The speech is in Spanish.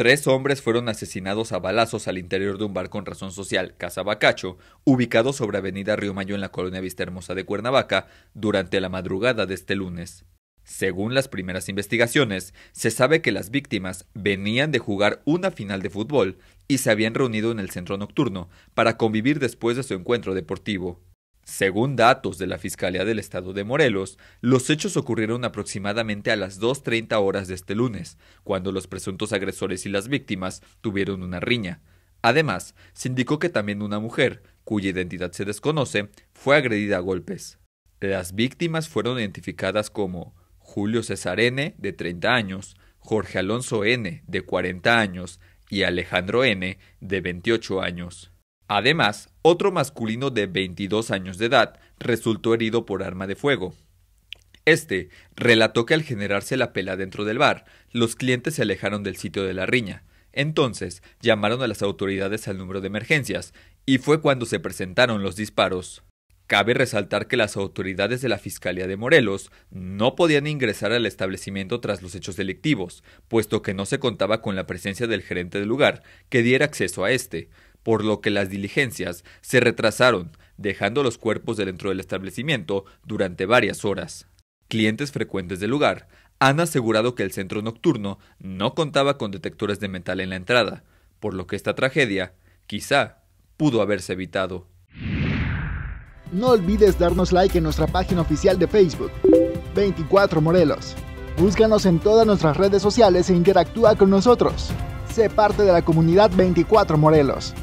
Tres hombres fueron asesinados a balazos al interior de un bar con razón social, Casa Bacacho, ubicado sobre Avenida Río Mayo en la colonia Vista Hermosa de Cuernavaca, durante la madrugada de este lunes. Según las primeras investigaciones, se sabe que las víctimas venían de jugar una final de fútbol y se habían reunido en el centro nocturno para convivir después de su encuentro deportivo. Según datos de la Fiscalía del Estado de Morelos, los hechos ocurrieron aproximadamente a las 2.30 horas de este lunes, cuando los presuntos agresores y las víctimas tuvieron una riña. Además, se indicó que también una mujer, cuya identidad se desconoce, fue agredida a golpes. Las víctimas fueron identificadas como Julio César N., de 30 años, Jorge Alonso N., de 40 años, y Alejandro N., de 28 años. Además, otro masculino de 22 años de edad resultó herido por arma de fuego. Este relató que al generarse la pelea dentro del bar, los clientes se alejaron del sitio de la riña. Entonces llamaron a las autoridades al número de emergencias, y fue cuando se presentaron los disparos. Cabe resaltar que las autoridades de la Fiscalía de Morelos no podían ingresar al establecimiento tras los hechos delictivos, puesto que no se contaba con la presencia del gerente del lugar que diera acceso a este por lo que las diligencias se retrasaron, dejando los cuerpos dentro del establecimiento durante varias horas. Clientes frecuentes del lugar han asegurado que el centro nocturno no contaba con detectores de metal en la entrada, por lo que esta tragedia quizá pudo haberse evitado. No olvides darnos like en nuestra página oficial de Facebook, 24 Morelos. Búscanos en todas nuestras redes sociales e interactúa con nosotros. Sé parte de la comunidad 24 Morelos.